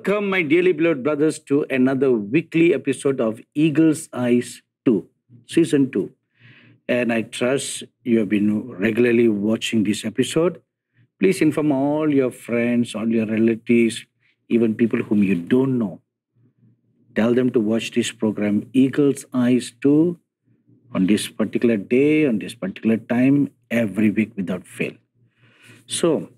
Welcome, my dearly beloved brothers, to another weekly episode of Eagle's Eyes 2, Season 2. And I trust you have been regularly watching this episode. Please inform all your friends, all your relatives, even people whom you don't know. Tell them to watch this program, Eagle's Eyes 2, on this particular day, on this particular time, every week without fail. So,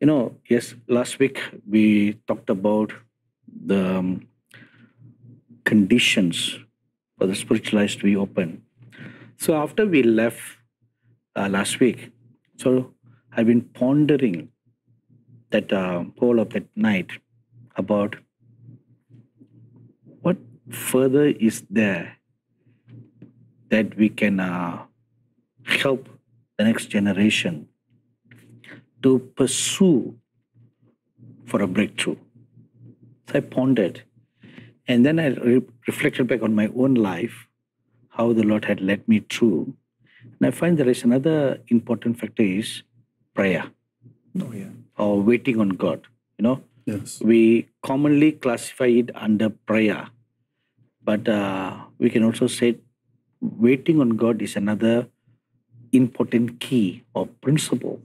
you know, yes, last week we talked about the um, conditions for the spiritual eyes to be open. So after we left uh, last week, so I've been pondering that uh, whole of that night about what further is there that we can uh, help the next generation to pursue for a breakthrough. So I pondered. And then I re- reflected back on my own life, how the Lord had led me through. And I find there is another important factor is prayer Oh, yeah. or waiting on God. You know, Yes. we commonly classify it under prayer, but uh, we can also say waiting on God is another important key or principle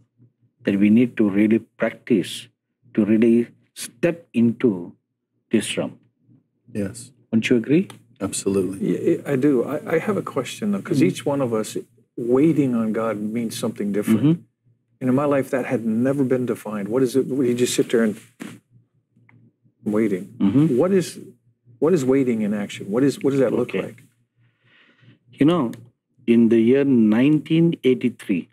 that we need to really practice to really step into this realm. Yes. Don't you agree? Absolutely. Yeah, I do. I, I have a question though, because each one of us waiting on God means something different. Mhm. And in my life, that had never been defined. What is it? You just sit there and waiting. Mhm. What is what is waiting in action? What is what does that look Okay. like? You know, in the year 1983,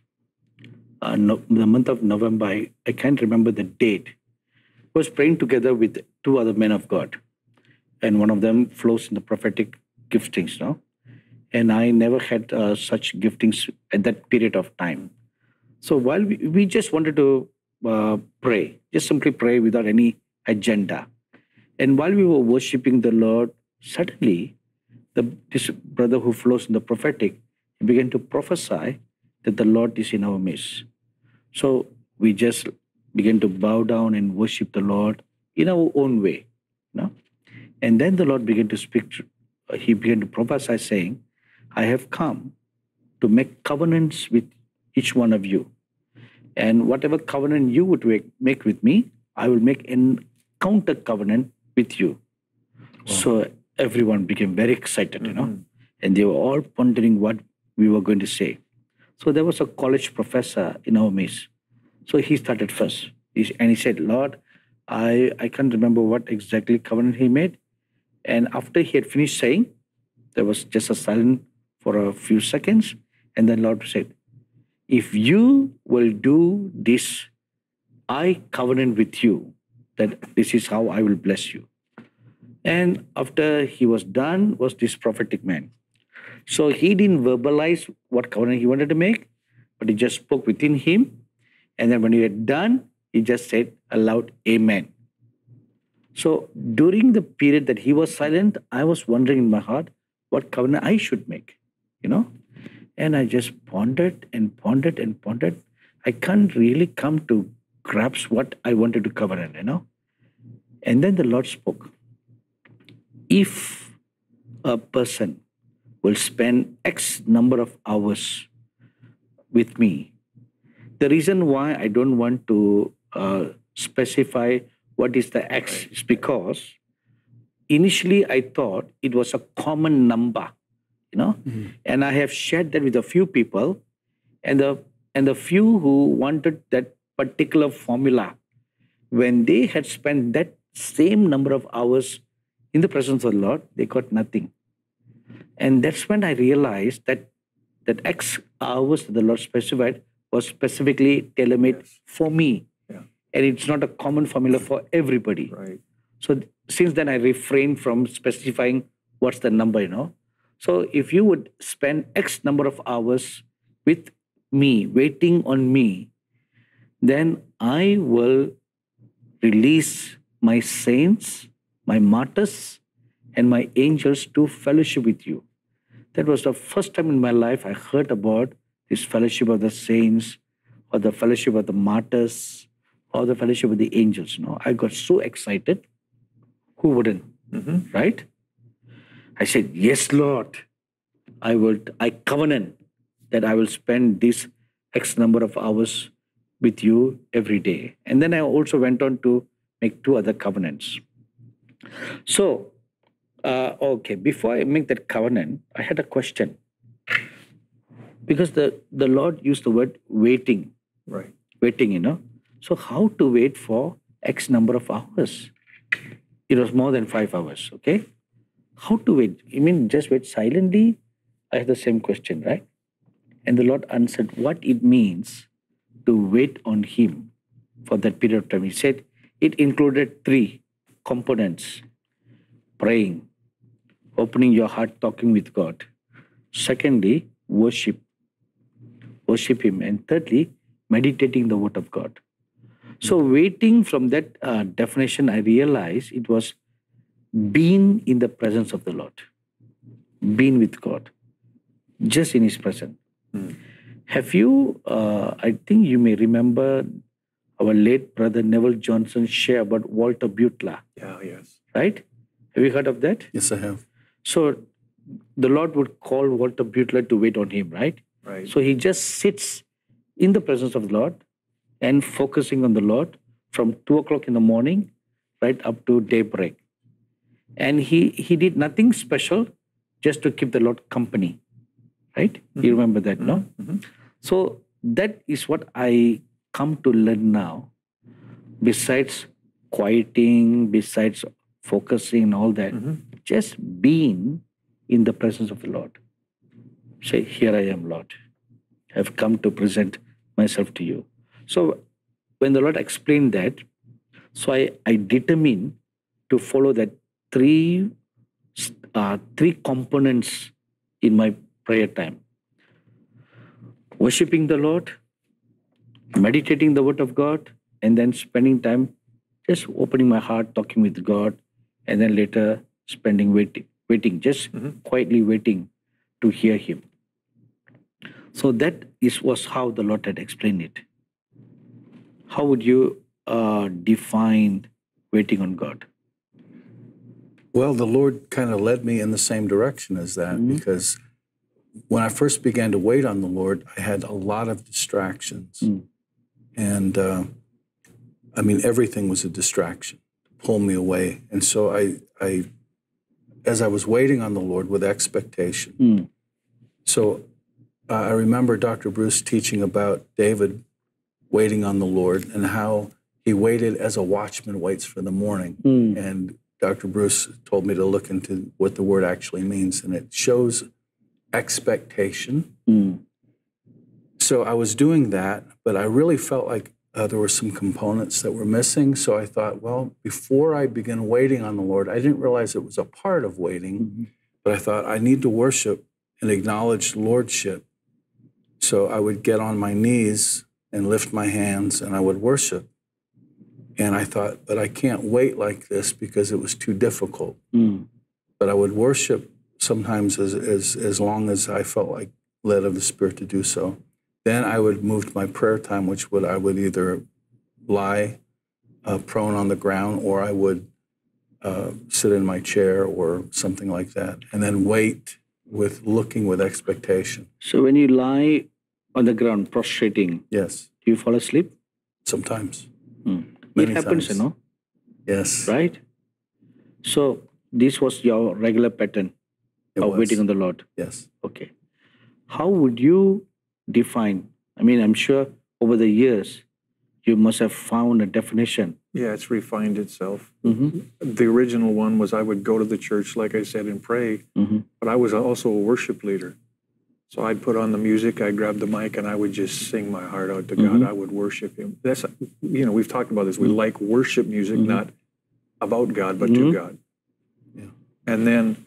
uh, no, the month of November, I, I can't remember the date, was praying together with two other men of God. And one of them flows in the prophetic giftings, no? And I never had uh, such giftings at that period of time. So while we, we just wanted to uh, pray, just simply pray without any agenda. And while we were worshiping the Lord, suddenly the, this brother who flows in the prophetic began to prophesy that the Lord is in our midst. So we just began to bow down and worship the Lord in our own way. You know? And then the Lord began to speak, to- he began to prophesy, saying, I have come to make covenants with each one of you. And whatever covenant you would make- make with me, I will make an counter covenant with you. So everyone became very excited, you know, mm-hmm. and they were all pondering what we were going to say. So there was a college professor in our midst. So he started first. And he said, Lord, I, I can't remember what exactly covenant he made. And after he had finished saying, there was just a silence for a few seconds. And then Lord said, If you will do this, I covenant with you that this is how I will bless you. And after he was done, was this prophetic man. So he didn't verbalize what covenant he wanted to make, but he just spoke within him. And then when he had done, he just said aloud, Amen. So during the period that he was silent, I was wondering in my heart what covenant I should make, you know? And I just pondered and pondered and pondered. I can't really come to grasp what I wanted to covenant, you know? And then the Lord spoke. If a person will spend X number of hours with me, the reason why I don't want to uh, specify what is the X is because initially I thought it was a common number, you know, and I have shared that with a few people, and the and the few who wanted that particular formula, when they had spent that same number of hours in the presence of the Lord, they got nothing. And that's when I realized that that X hours that the Lord specified was specifically tailor-made Yes. for me. Yeah. And it's not a common formula for everybody. Right. So since then, I refrain from specifying what's the number, you know. So if you would spend X number of hours with me, waiting on me, then I will release my saints, my martyrs, and my angels to fellowship with you. That was the first time in my life I heard about this fellowship of the saints, or the fellowship of the martyrs, or the fellowship of the angels. You know, I got so excited. Who wouldn't? Mhm. Right? I said, Yes, Lord. I will I covenant that I will spend this X number of hours with you every day. And then I also went on to make two other covenants. So, uh, okay, before I make that covenant, I had a question. Because the, the Lord used the word waiting, Right. waiting, you know. So, how to wait for X number of hours? It was more than five hours, okay? How to wait? You mean just wait silently? I had the same question, right? And the Lord answered what it means to wait on Him for that period of time. He said it included three components praying, opening your heart, talking with God. Secondly, worship, worship Him. And thirdly, meditating the Word of God. So, waiting from that uh, definition, I realized it was being in the presence of the Lord, being with God, just in His presence. Have you, uh, I think you may remember our late brother Neville Johnson share about Walter Butler, Yeah, yes. right? Have you heard of that? Yes, I have. So the Lord would call Walter Butler to wait on him, right? Right. So he just sits in the presence of the Lord and focusing on the Lord from two o'clock in the morning right up to daybreak. And he he did nothing special just to keep the Lord company. Right? You remember that, no? Mhm. So that is what I come to learn now. Besides quieting, besides focusing and all that, Mhm. just being in the presence of the Lord. Say, Here I am, Lord. I've come to present myself to you. So when the Lord explained that, so I, I determined to follow that three uh, three components in my prayer time. Worshipping the Lord, meditating the word of God, and then spending time just opening my heart, talking with God, and then later spending waiting, waiting, just Mhm. quietly waiting to hear Him. So that is was how the Lord had explained it. How would you uh, define waiting on God? Well, the Lord kind of led me in the same direction as that Mhm. because when I first began to wait on the Lord, I had a lot of distractions. Mm. And uh, I mean, everything was a distraction to pull me away. And so I, I, as I was waiting on the Lord with expectation, Mm. so uh, I remember Dr. Bruce teaching about David waiting on the Lord and how he waited as a watchman waits for the morning. Mm. And Dr. Bruce told me to look into what the word actually means, and it shows expectation. Mm. So I was doing that, but I really felt like uh, there were some components that were missing. So I thought, well, before I begin waiting on the Lord, I didn't realize it was a part of waiting, Mhm. but I thought I need to worship and acknowledge lordship. So I would get on my knees and lift my hands and I would worship. And I thought, but I can't wait like this because it was too difficult. Mm. But I would worship sometimes as, as, as long as I felt like led of the Spirit to do so. Then I would move to my prayer time, which would I would either lie uh, prone on the ground or I would uh, sit in my chair or something like that, and then wait with looking with expectation. So when you lie on the ground prostrating, Yes, do you fall asleep? sometimes. Mm. It happens, times. you know, Yes, right? So this was your regular pattern it of was. waiting on the Lord. Yes. Okay. How would you define? I mean, I'm sure over the years you must have found a definition. Yeah, it's refined itself. hmm The original one was I would go to the church, like I said, and pray, hmm but I was also a worship leader. So I'd put on the music, I'd grab the mic, and I would just sing my heart out to God. Mhm. I would worship Him. That's, you know, we've talked about this. We Mm-hmm. like worship music, Mhm. not about God, but to God. Yeah. And then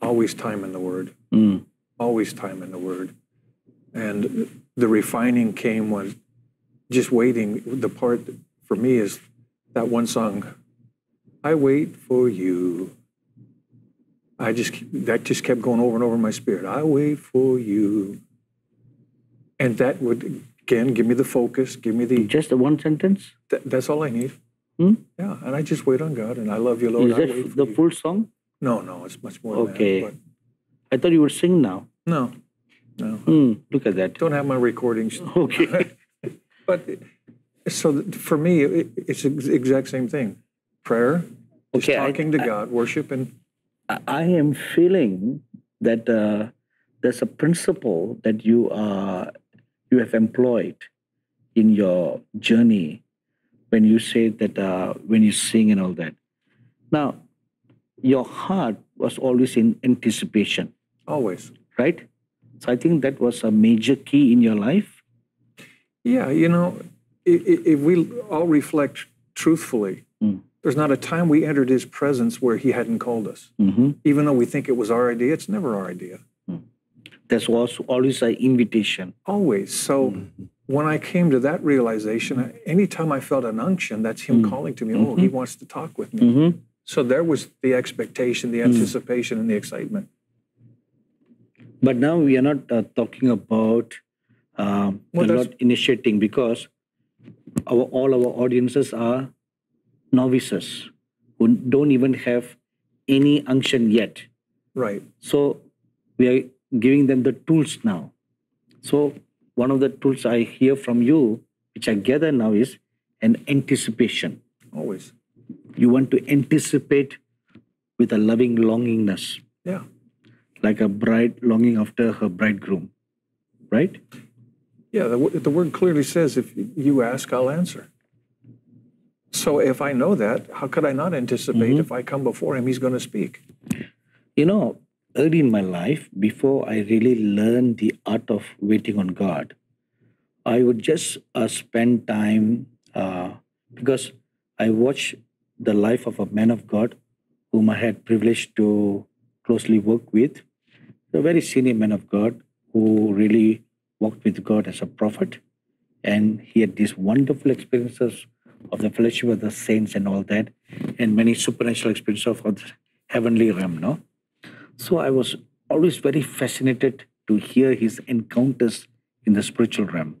always time in the Word, Mm. always time in the Word. And the refining came when just waiting. The part for me is that one song, I wait for you. I just that just kept going over and over in my spirit. I wait for you, and that would again give me the focus, give me the. Just the one sentence? That, that's all I need. Hmm? Yeah, and I just wait on God, and I love you, Lord. Is that the you. full song? No, no, it's much more Okay. that. I thought you would sing now. No, no. Hmm, look at that. Don't have my recordings. Okay. But so for me, it, it's the exact same thing. Prayer, Okay, I- talking to God, worship, and I I am feeling that uh, there's a principle that you are you have employed in your journey when you say that uh, when you sing and all that. Now, your heart was always in anticipation, always. right? So I think that was a major key in your life. Yeah, you know, i- i- if we all reflect truthfully, Mm. there's not a time we entered His presence where He hadn't called us. hmm Even though we think it was our idea, it's never our idea. That's was always an invitation. Always. So when I came to that realization, anytime I felt an unction, that's Him calling to me. Oh, He wants to talk with me. hmm So there was the expectation, the anticipation, and the excitement. But now we are not uh, talking about um, Well, that's- Lord initiating because our all our audiences are novices who don't even have any unction yet. Right. So we are giving them the tools now. So one of the tools I hear from you, which I gather now, is an anticipation. Always. You want to anticipate with a loving longingness, Yeah. Like a bride longing after her bridegroom, right? Yeah. The, the word clearly says, if you ask, I'll answer. So if I know that, how could I not anticipate if I come before Him, He's going to speak? You know, early in my life, before I really learned the art of waiting on God, I would just uh, spend time uh, because I watched the life of a man of God whom I had privilege to closely work with, a very senior man of God who really walked with God as a prophet. And he had these wonderful experiences of the fellowship of the saints and all that, and many supernatural experiences of the heavenly realm, no? So I was always very fascinated to hear his encounters in the spiritual realm.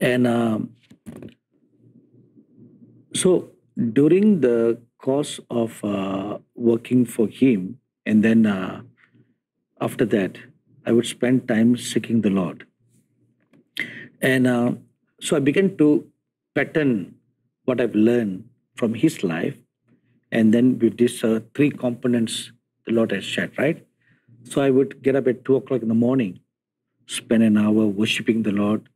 And um, so during the course of uh, working for him, and then uh, after that, I would spend time seeking the Lord. And uh, so I began to pattern what I've learned from his life. And then with these uh, three components the Lord has shared, right? So I would get up at two o'clock in the morning, spend an hour worshiping the Lord,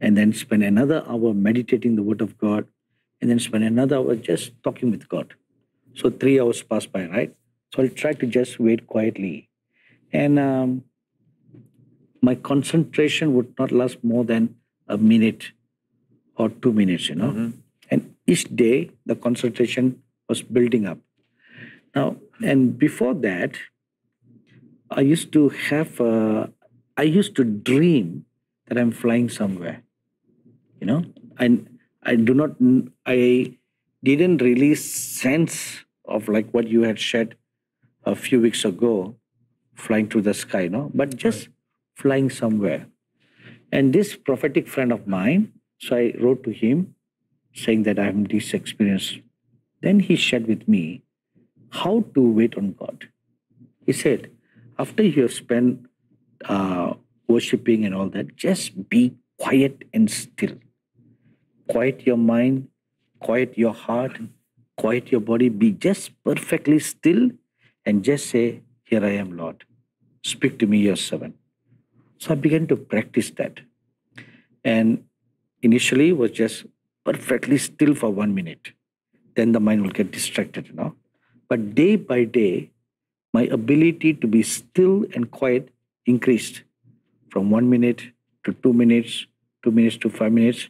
and then spend another hour meditating the Word of God, and then spend another hour just talking with God. So three hours pass by, right? So I'll try to just wait quietly. And um, my concentration would not last more than a minute or two minutes, you know. And each day, the concentration was building up. Now, and before that, I used to have, uh, I used to dream that I'm flying somewhere, you know. And I do not, I didn't really sense of like what you had shared a few weeks ago, flying through the sky, no, but just flying somewhere. And this prophetic friend of mine, so I wrote to him saying that I'm this experience. Then he shared with me how to wait on God. He said, after you have spent uh, worshiping and all that, just be quiet and still. Quiet your mind, quiet your heart, quiet your body, be just perfectly still and just say, Here I am, Lord. Speak to me, your servant. So I began to practice that. And initially was just perfectly still for one minute. Then the mind will get distracted, you know. But day by day, my ability to be still and quiet increased from one minute to two minutes, two minutes to five minutes.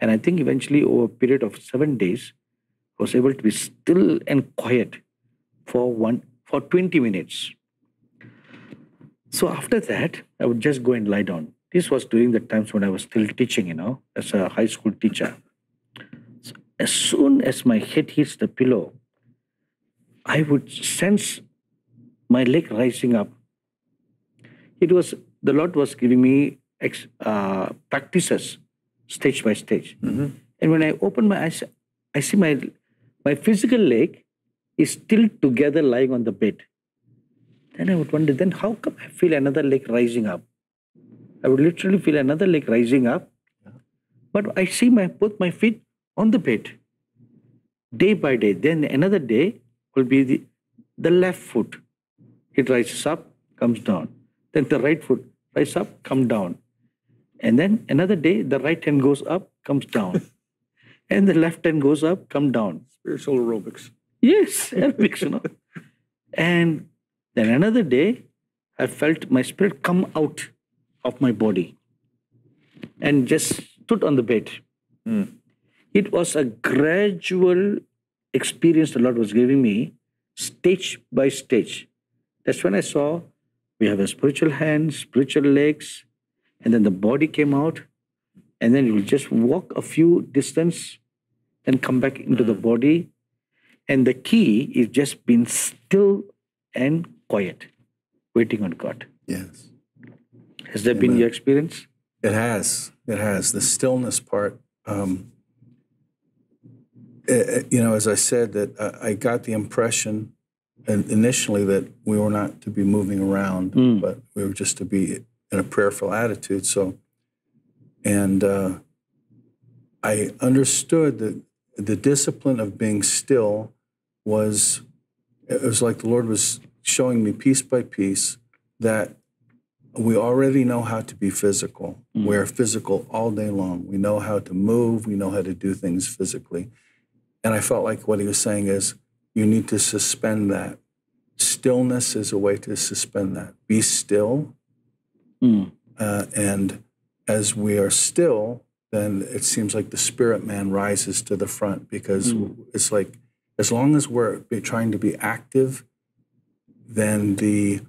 And I think eventually over a period of seven days, I was able to be still and quiet for one for 20 minutes. So after that, I would just go and lie down. This was during the times when I was still teaching, you know, as a high school teacher. So as soon as my head hits the pillow, I would sense my leg rising up. It was the Lord was giving me ex, uh, practices stage by stage. And when I opened my eyes, I see my my physical leg is still together lying on the bed. Then I would wonder, then how come I feel another leg rising up? I would literally feel another leg rising up, but I see my both my feet on the bed. Day by day. Then another day will be the, the left foot. It rises up, comes down. Then the right foot rises up, come down. And then another day, the right hand goes up, comes down. and the left hand goes up, come down. Spiritual aerobics. Yes, aerobics, you know. And then another day, I felt my spirit come out of my body and just stood on the bed. Hmm. It was a gradual experience the Lord was giving me, stage by stage. That's when I saw we have a spiritual hand, spiritual legs, and then the body came out, and then you will just walk a few distance, then come back into the hmm. body. And the key is just being still and quiet, waiting on God. Yes. Has that been your experience? It has. It has. The stillness part. Um, it- it- you know, as I said, that I, I got the impression in- initially that we were not to be moving around, but we were just to be in a prayerful attitude. So, and uh, I understood that the discipline of being still was, it was like the Lord was showing me piece by piece that we already know how to be physical. We're physical all day long. We know how to move, we know how to do things physically. And I felt like what he was saying is you need to suspend that. Stillness is a way to suspend that. Be still. Mm. Uh, and as we are still, then it seems like the spirit man rises to the front because it's like as long as we're trying to be active, then the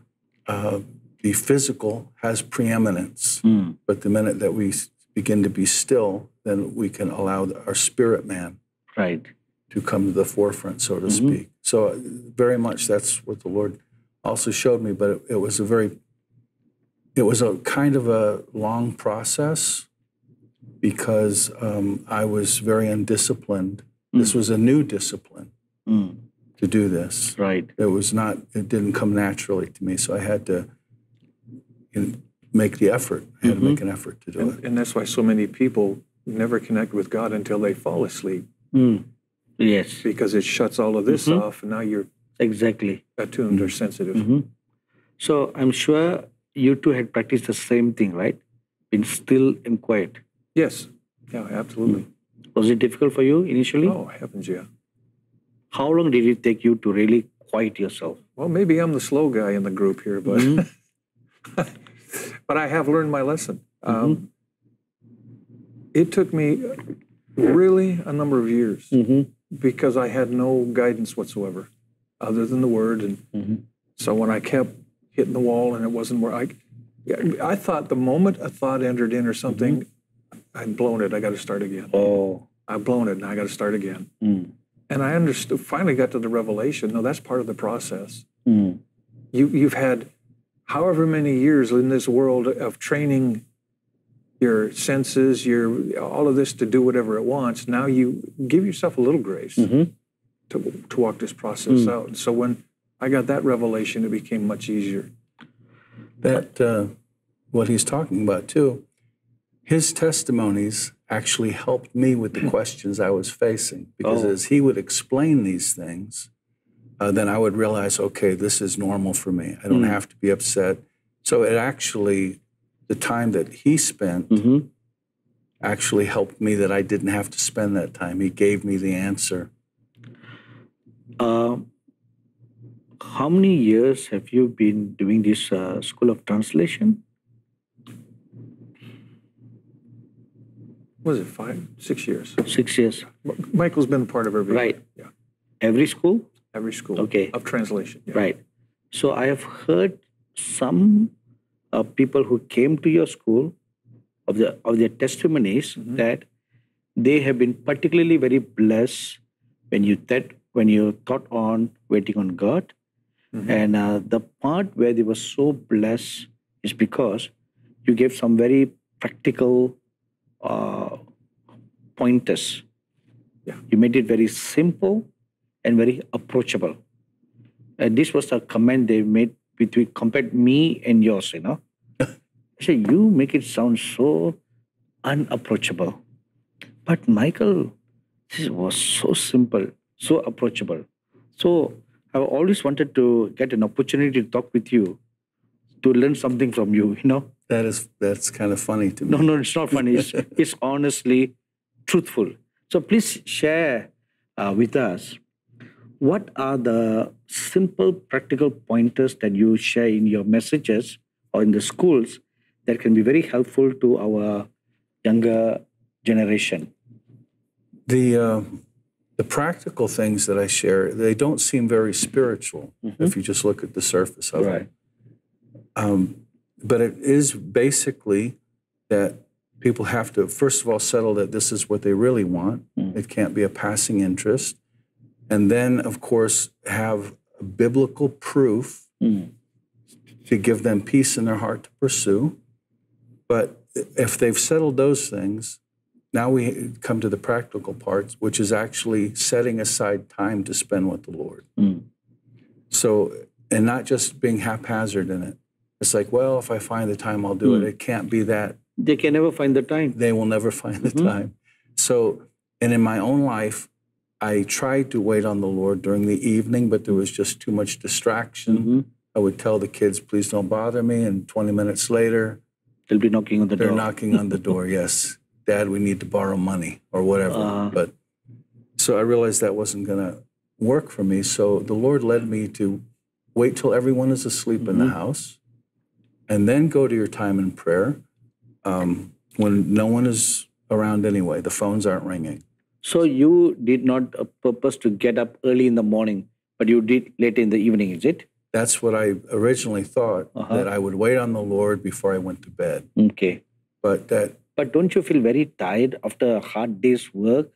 uh, the physical has preeminence. Mm. But the minute that we begin to be still, then we can allow our spirit man Right. to come to the forefront, so to speak. So, uh, very much that's what the Lord also showed me. But it, it was a very, it was a kind of a long process because um, I was very undisciplined. This was a new discipline Mm. To do this. Right. It was not, it didn't come naturally to me. So I had to you know, make the effort. I had to make an effort to do it. And, and that's why so many people never connect with God until they fall asleep Mm. Yes, because it shuts all of this Mhm. off and now you're exactly. attuned or sensitive. Mhm. So I'm sure you two had practiced the same thing, right? Been still and quiet. Yes. Yeah, absolutely. Was it difficult for you initially? Oh, heavens, yeah. How long did it take you to really quiet yourself? Well, maybe I'm the slow guy in the group here, but but I have learned my lesson. Um, it took me really a number of years Mm-hmm. because I had no guidance whatsoever, other than the word. And Mhm. so when I kept hitting the wall and it wasn't where I, I thought the moment a thought entered in or something, I'd blown it. I got to start again. Oh. I've blown it, and I got to start again. Mm. And I understood. Finally, got to the revelation. No, that's part of the process. Mm. you you've had however many years in this world of training your senses, your all of this to do whatever it wants. Now you give yourself a little grace Mhm. to to walk this process out. And so when I got that revelation, it became much easier. That, uh, what he's talking about too, his testimonies actually helped me with the questions I was facing. Because Oh. as he would explain these things, uh, then I would realize, okay, this is normal for me. I don't have to be upset. So it actually, the time that he spent Mm-hmm. actually helped me that I didn't have to spend that time. He gave me the answer. Uh, how many years have you been doing this uh, School of Translation? Was it five, six years? Six years. Michael's been a part of every Right. yeah, Every school? every school Okay. of translation. yeah. Right. So I have heard some uh, people who came to your school of the of their testimonies that they have been particularly very blessed when you that when you thought on waiting on God, and uh, the part where they were so blessed is because you gave some very practical uh, pointers Yeah. You made it very simple and very approachable. And this was a comment they made between compared me and yours, you know. I said, you make it sound so unapproachable. But Michael, this was so simple, so approachable. So I've always wanted to get an opportunity to talk with you, to learn something from you, you know. That is that's kind of funny to me. No, no, it's not funny. It's, it's honestly truthful. So please share uh, with us what are the simple practical pointers that you share in your messages or in the schools that can be very helpful to our younger generation. The uh, the practical things that I share, they don't seem very spiritual if you just look at the surface of it. Um, but it is basically that people have to first of all settle that this is what they really want. It can't be a passing interest, and then of course have biblical proof Mm. to give them peace in their heart to pursue. But if they've settled those things, now we come to the practical parts, which is actually setting aside time to spend with the Lord. Mm. So, and not just being haphazard in it. It's like, well, if I find the time, I'll do it. It can't be that. They can never find the time. They will never find the time. So, and in my own life, I tried to wait on the Lord during the evening, but there was just too much distraction. Mhm. I would tell the kids, please don't bother me. And 20 minutes later, They'll be knocking on the door. they're knocking on the door. Yes, Dad, we need to borrow money or whatever. Uh. but so I realized that wasn't going to work for me. So the Lord led me to wait till everyone is asleep in the house and then go to your time in prayer um, when no one is around anyway. The phones aren't ringing. So you did not uh, purpose to get up early in the morning, but you did late in the evening, is it? That's what I originally thought, Uh-huh. that I would wait on the Lord before I went to bed. Okay. But that But don't you feel very tired after a hard day's work?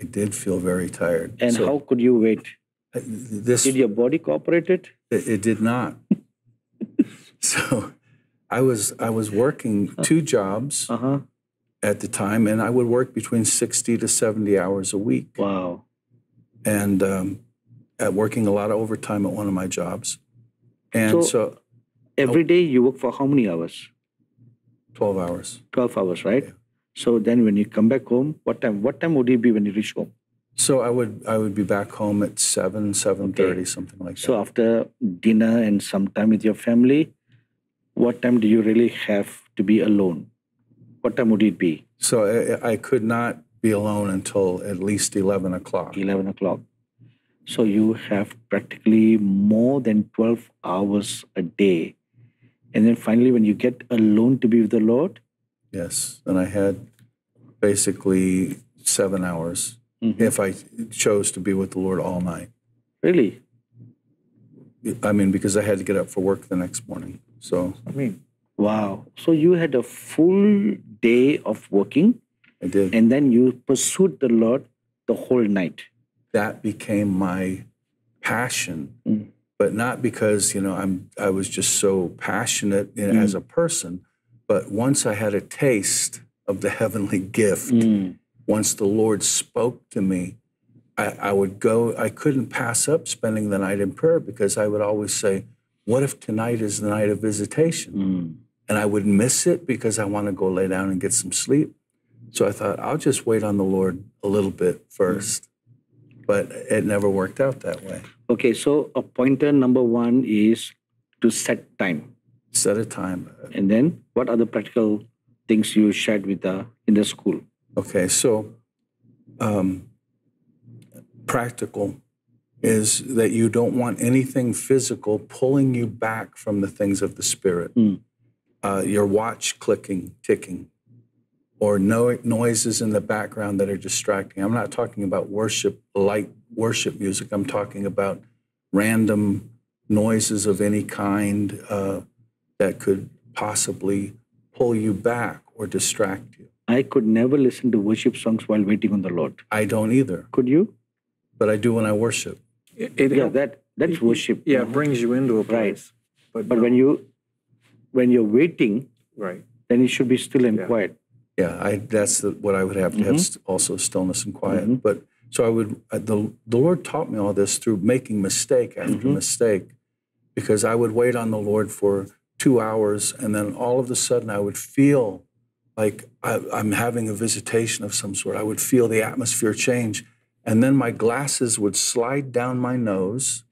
I did feel very tired. And So, how could you wait? uh, this Did your body cooperate it? It, it did not. So I was I was working two jobs Uh huh. at the time, and I would work between sixty to seventy hours a week, Wow. and um, at working a lot of overtime at one of my jobs, and So- so, Every day you work for how many hours? twelve hours. 12 hours, right? Yeah. So then when you come back home, what time? What time would it be when you reach home? So I would I would be back home at seven seven thirty something like that. So after dinner and some time with your family, what time do you really have to be alone? What time would it be? So I, I could not be alone until at least eleven o'clock. 11 o'clock. So you have practically more than 12 hours a day. And then finally, when you get alone to be with the Lord, Yes, and I had basically seven hours Mhm. if I chose to be with the Lord all night. really, I mean, because I had to get up for work the next morning. So I mean, wow. So you had a full day of working I did. and then you pursued the Lord the whole night. that became my passion, Mm. but not because you know I'm I was just so passionate Mm. as a person, but once I had a taste of the heavenly gift, Mm. once the Lord spoke to me, I, I would go. I couldn't pass up spending the night in prayer because I would always say, "What if tonight is the night of visitation?" Mm. and I would miss it because I want to go lay down and get some sleep. So I thought I'll just wait on the Lord a little bit first. But it never worked out that way. Okay, so a pointer number one is to set time. Set a time. And then what are the practical things you shared with the in the school? Okay, so um, practical is that you don't want anything physical pulling you back from the things of the spirit. Mm. Uh, your watch clicking, ticking, or no, noises in the background that are distracting. I'm not talking about worship, light worship music. I'm talking about random noises of any kind uh, that could possibly pull you back or distract you. I could never listen to worship songs while waiting on the Lord. I don't either, Could you? But I do when I worship. it, it Yeah, that that's worship. yeah, you it brings you into a place. But, But no, when you when you're waiting, right, then it should be still and Yeah. quiet. Yeah, I, that's the, what I would have to have mm-hmm. st- also stillness and quiet. Mm-hmm. But so I would, uh, the, the Lord taught me all this through making mistake after mm-hmm. mistake because I would wait on the Lord for two hours and then all of a sudden I would feel like I, I'm having a visitation of some sort. I would feel the atmosphere change. And then my glasses would slide down my nose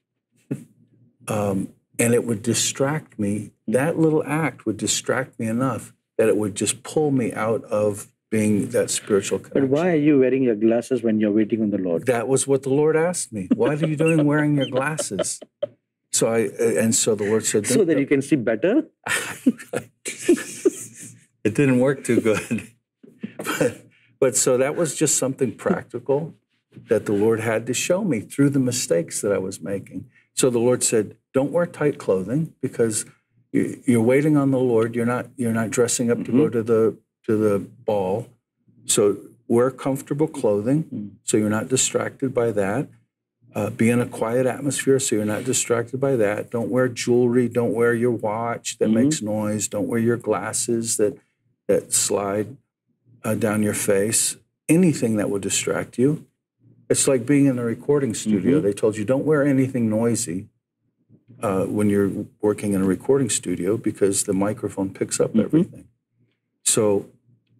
um, and it would distract me. That little act would distract me enough that it would just pull me out of being that spiritual connection. But why are you wearing your glasses when you're waiting on the Lord? That was what the Lord asked me. Why are you doing wearing your glasses? So I and so the Lord said, So that you can see better? it didn't work too good. but, but so that was just something practical that the Lord had to show me through the mistakes that I was making. So the Lord said, "Don't wear tight clothing because you- you're waiting on the Lord. You're not you're not dressing up to go to the to the ball. So wear comfortable clothing so you're not distracted by that. Uh, be in a quiet atmosphere so you're not distracted by that. Don't wear jewelry. Don't wear your watch that makes noise. Don't wear your glasses that that slide uh, down your face. Anything that would distract you. It's like being in a recording studio. They told you don't wear anything noisy uh, when you're working in a recording studio because the microphone picks up everything. So,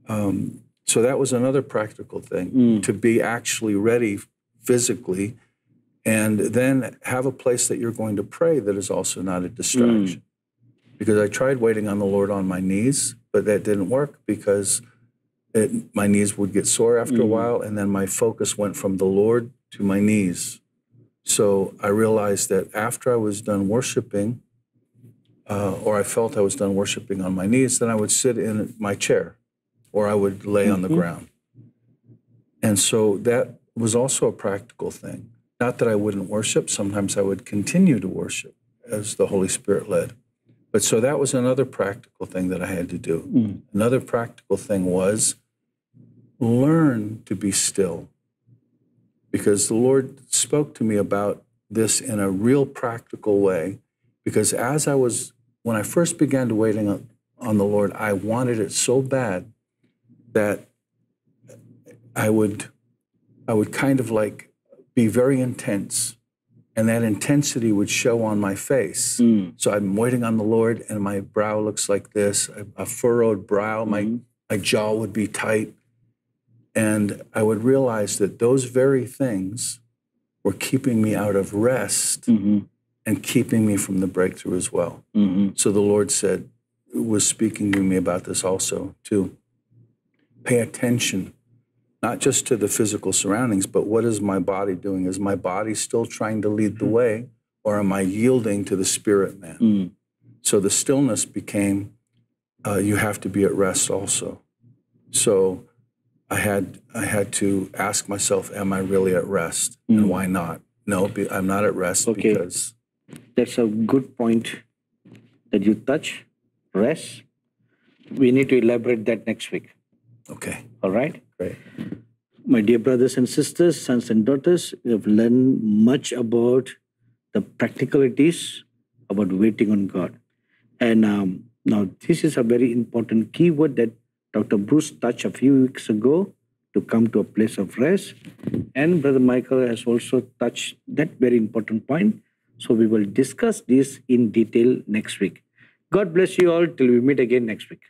um, so that was another practical thing to be actually ready physically, and then have a place that you're going to pray that is also not a distraction. Because I tried waiting on the Lord on my knees, but that didn't work because it, my knees would get sore after a while, and then my focus went from the Lord to my knees. So I realized that after I was done worshiping, uh, or I felt I was done worshiping on my knees, then I would sit in my chair or I would lay on the ground. And so that was also a practical thing. Not that I wouldn't worship, sometimes I would continue to worship as the Holy Spirit led. But so that was another practical thing that I had to do. Hmm. Another practical thing was learn to be still because the Lord spoke to me about this in a real practical way. Because as I was, when I first began to waiting on, on the Lord, I wanted it so bad that I would, I would kind of like be very intense, and that intensity would show on my face. So I'm waiting on the Lord, and my brow looks like this, a, a furrowed brow. My my jaw would be tight, and I would realize that those very things were keeping me out of rest Mm-hmm. and keeping me from the breakthrough as well. Mm-hmm. So the Lord said, was speaking to me about this also, to pay attention, not just to the physical surroundings, but what is my body doing? Is my body still trying to lead the way, or am I yielding to the spirit man? Mm. So the stillness became, uh, you have to be at rest also. So I had I had to ask myself, am I really at rest, and why not? No, be, I'm not at rest Okay. because That's a good point that you touch. Rest. We need to elaborate that next week. okay, All right? Great. My dear brothers and sisters, sons and daughters, we have learned much about the practicalities about waiting on God. And um, now, this is a very important keyword that Dr. Bruce touched a few weeks ago to come to a place of rest. And Brother Michael has also touched that very important point. So, we will discuss this in detail next week. God bless you all till we meet again next week.